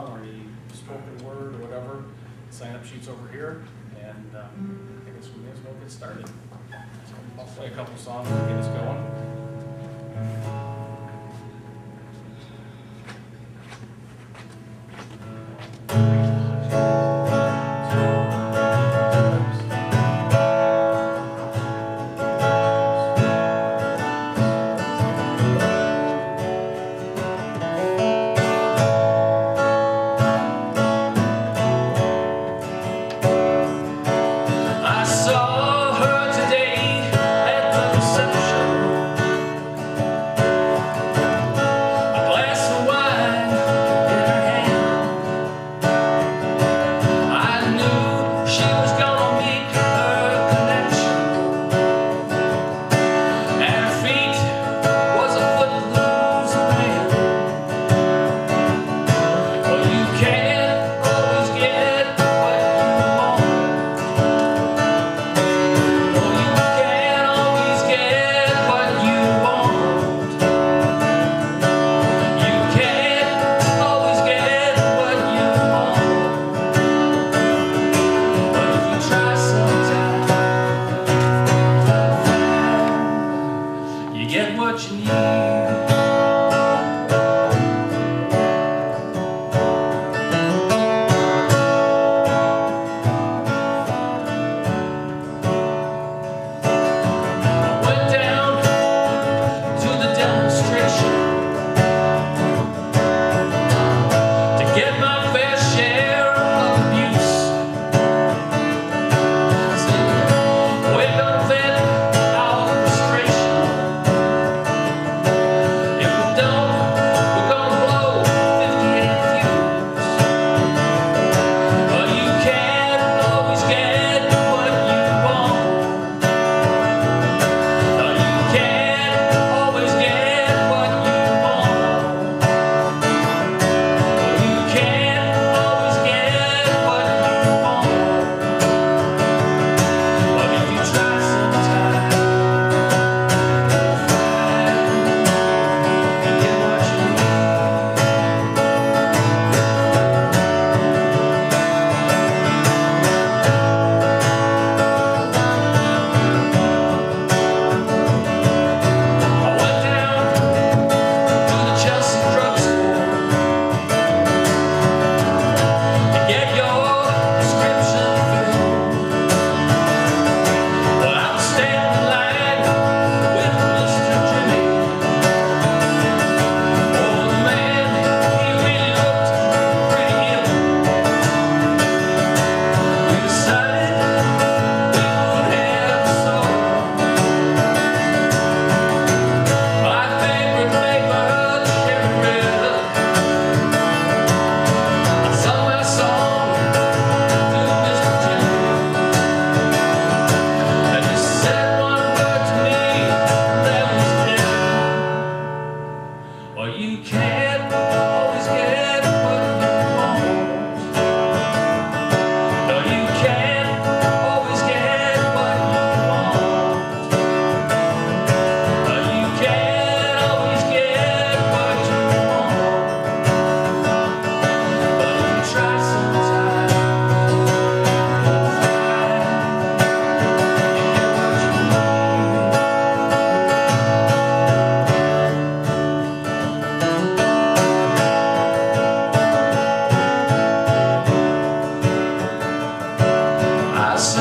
song or any spoken word or whatever, sign up sheets over here, and um, I guess we may as well get started. I'll play a couple songs to get us going.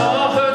아,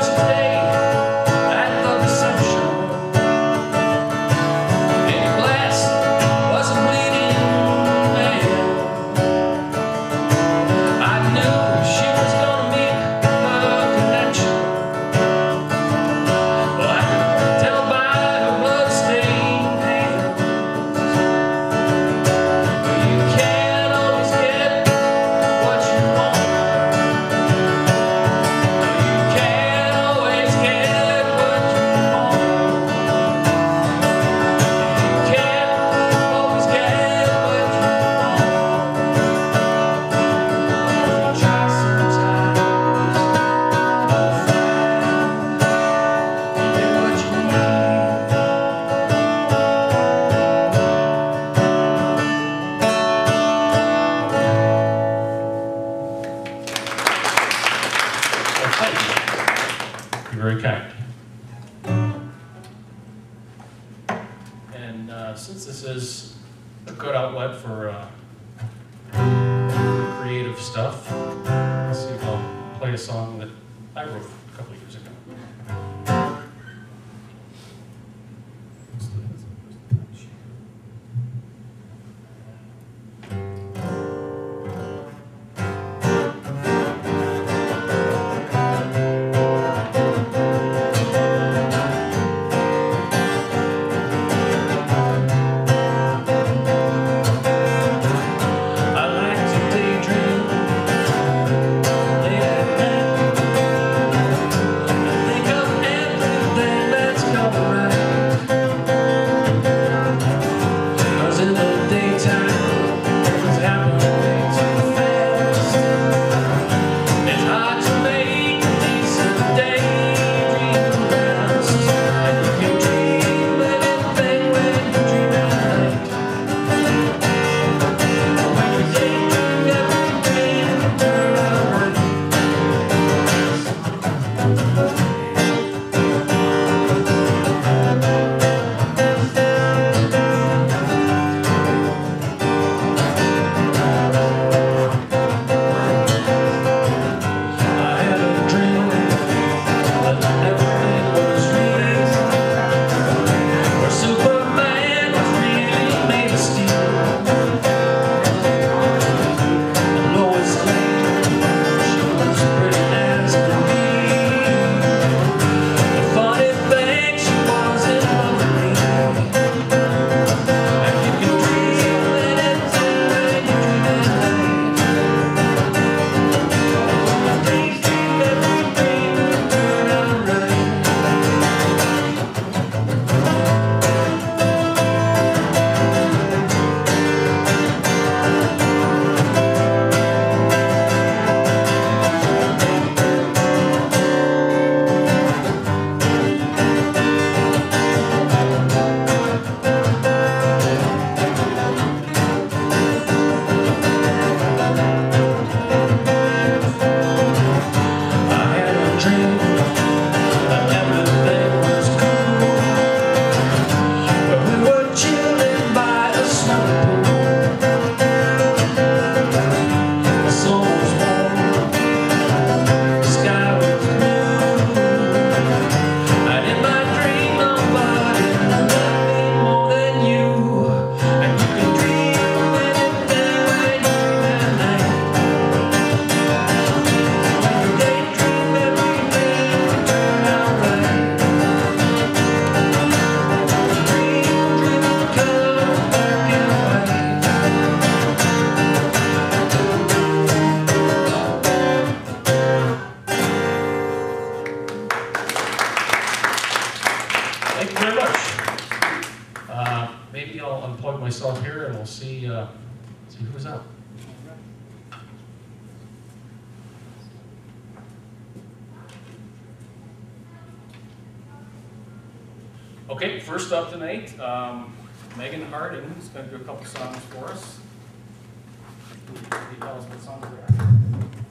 is a good outlet for uh, Okay, first up tonight, um, Megan Harding is gonna do a couple songs for us. Can you tell us what songs they are?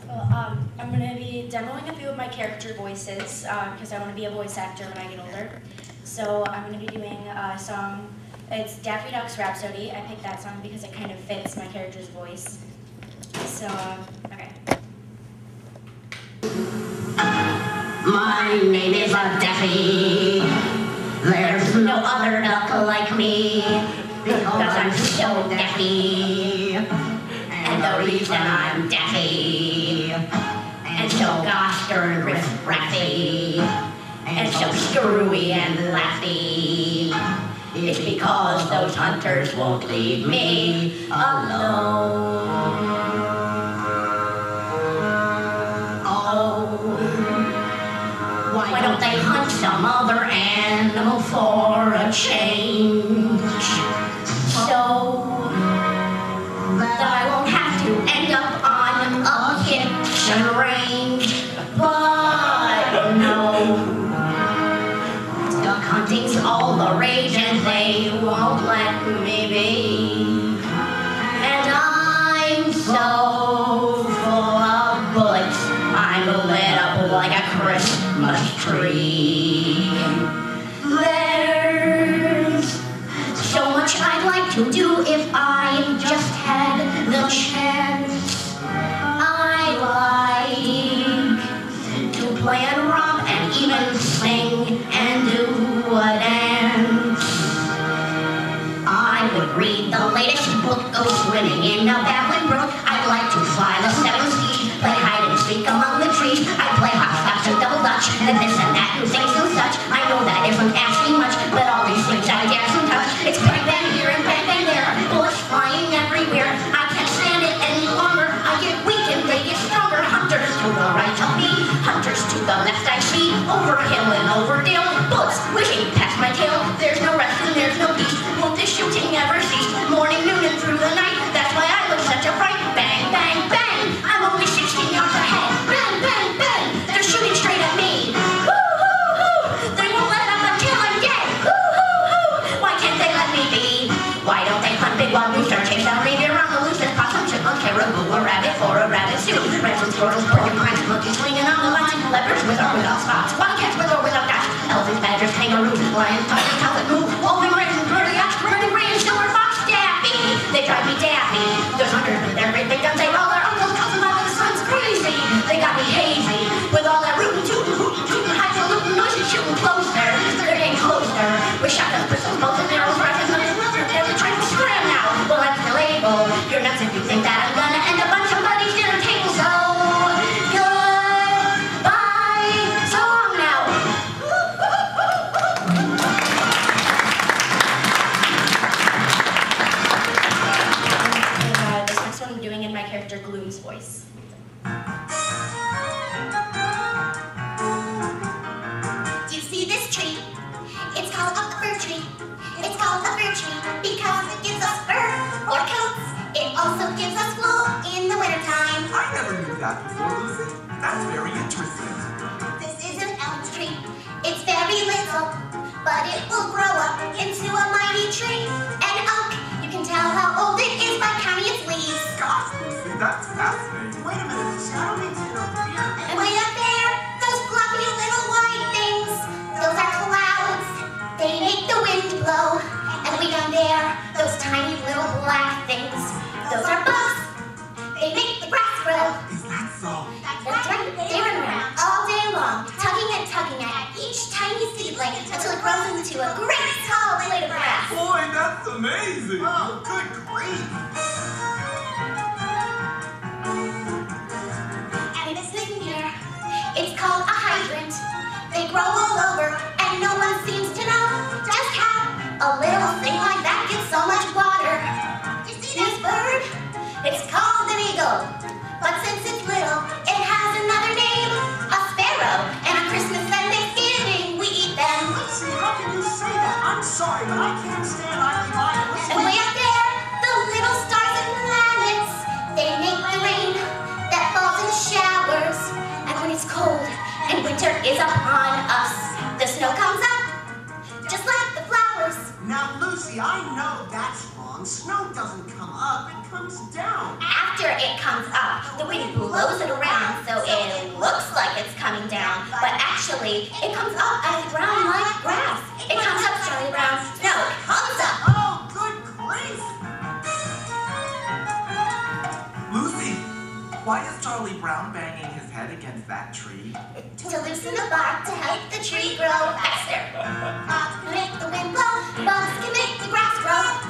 Well, um, I'm gonna be demoing a few of my character voices because I want to be a voice actor when I get older. So I'm gonna be doing a song. It's Daffy Duck's Rhapsody. I picked that song because it kind of fits my character's voice. So um, okay. My name is Daffy. No other duck like me because I'm so daffy. And the reason I'm daffy and so gosh darn riff-raffy and so screwy and laughy is because those hunters won't leave me alone. Oh. Why don't they hunt some other animal for change? So that I won't have to end up on a kitchen range. But no, duck hunting's all the rage and they won't let me be. And I'm so full of bullets, I'm lit up like a Christmas tree. To do if I just had the chance. I like to play and romp and even sing and do a dance. I would read the latest book, go swimming in a babbling brook. I'd like to fly the seven seas, play hide and seek among the trees. I'd play hopscotch and double dutch, and this the right me, hunters to the left I see. Over hill and over dale, bullets whizzing past my tail. There's no kangaroos, lions, tigers, cows that move, golden ravens, murdercats, murder rain, silver fox, daffy. They drive me daffy. There's hunters their great guns, they roll their uncles, cousins, my little son's crazy. They got me hazy with all that rootin', tootin', hootin', tootin', highfalutin noises shooting closer. They're getting closer with shotguns, pistols, bows, and arrows, rifles, knives, rubber. They're trying to scram now. Well, I'm still able. You're nuts if that before, That's very interesting. This is an elm tree. It's very little, but it will grow up into a mighty tree. An oak, you can tell how old it is by counting its leaves. Gosh, Lucy, that's fascinating. Wait a minute. I don't mean to interfere. And way up there, those fluffy little white things, those are clouds. They make the wind blow. And way down there, those tiny little black things, those are grows into a great tall blade of grass. Boy, that's amazing. Oh, good grief. And this thing here, it's called a hydrant. They grow all over, and no one seems to know just how a little thing like that gets so much water. You see this bird, it's called an eagle. But since it's Lucy, I know that's wrong. Snow doesn't come up, it comes down. After it comes up, the wind blows it around so it looks like it's coming down, but actually, it comes up as brown like grass. It comes up, Charlie Brown. Snow comes up. Oh, good grief! Lucy, why is Charlie Brown banging head against that tree? to loosen the bark to help the tree grow faster. Uh. Bugs can make the wind blow, bugs can make the grass grow.